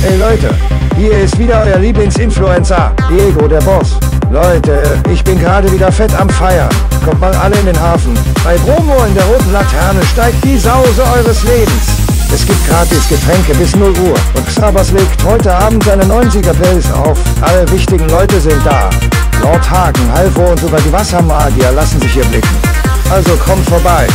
Hey Leute, hier ist wieder euer Lieblingsinfluencer, Diego der Boss. Leute, ich bin gerade wieder fett am Feiern. Kommt mal alle in den Hafen. Bei Bromo in der roten Laterne steigt die Sause eures Lebens. Es gibt gratis Getränke bis 0 Uhr. Und Xabas legt heute Abend seine 90er Pilz auf. Alle wichtigen Leute sind da. Lord Hagen, Halvo und sogar die Wassermagier lassen sich hier blicken. Also kommt vorbei.